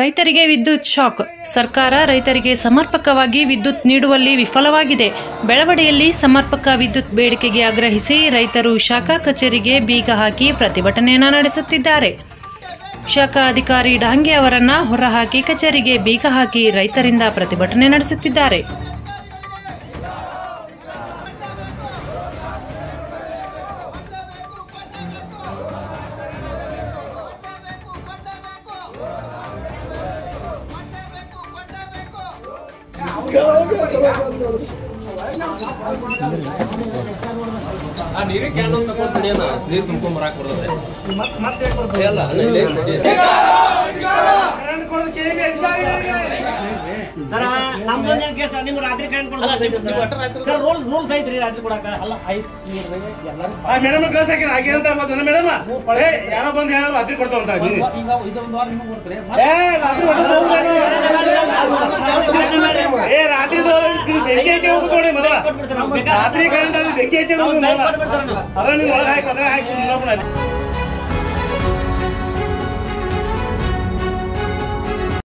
ರೈತರಿಗೆ ವಿದ್ಯುತ್ ಶಾಕ್. ಸರ್ಕಾರ ರೈತರಿಗೆ ಸಮರ್ಪಕವಾಗಿ ವಿದ್ಯುತ್ ನೀಡುವಲ್ಲಿ ವಿಫಲವಾಗಿದೆ. ಬೆಳವಡೆಯಲ್ಲಿ ಸಮರ್ಪಕ ವಿದ್ಯುತ್ ಬೇಡಿಕೆಗೆ ಆಗ್ರಹಿಸಿ ರೈತರು ಶಾಖಾ ಕಚೇರಿಗೆ ಬೀಗ ಹಾಕಿ ಪ್ರತಿಭಟನೆಯನ್ನು ನಡೆಸುತ್ತಿದ್ದಾರೆ. ಶಾಖಾ ಅಧಿಕಾರಿ ಡಾಂಗೆ ಅವರನ್ನ ಹೊರಹಾಕಿ ಕಚೇರಿಗೆ ಬೀಗ ಹಾಕಿ ರೈತರಿಂದ ಪ್ರತಿಭಟನೆ ನಡೆಸುತ್ತಿದ್ದಾರೆ. ಆ ಕ್ಯಾನ್ ಅಂತ ಅಣ್ಣ ನೀರು ತುಂಬ್ಕೊಂಡ್ ಬರಾಕ್ ಬರ್ತದೆ ಅಲ್ಲ ಅಣ್ಣ, ಇಲ್ಲೇ ಇದೆ. ಸರ್ ನಮ್ದೊಂದು ಏನ್ ಕೇಸ್ ನಿಮ್ಗೆ ರಾತ್ರಿ ಕರೆಂಟ್ ಕೊಡೋದು ಸರ್ ರೂಲ್ಸ್ ರೂಲ್ಸ್ ಐತ್ರಿ ರಾತ್ರಿ ಕೊಡಕ ಅಲ್ಲ ಮೇಡಮ್ ಅಂತ ಗೊತ್ತೇನ ಮೇಡಮ್ ಏ ಯಾರೋ ಬಂದು ಹೇಳೋ ರಾತ್ರಿ ಕೊಡ್ತಾವಂತ ರಾತ್ರಿ ರಾತ್ರಿ ಬೆಂಕಿ ಹಚ್ಚಿ ಹೋಗ್ಬೇಕು ನೋಡಿ ಮೊದಲ. ರಾತ್ರಿ ಕರೆಂಟ್ ಬೆಂಕಿ ಹಚ್ಚಿ ಅದ್ರ ನೀನು ಒಳಗೆ ಹಾಕಿ ಅದ್ರ ಹಾಕಿ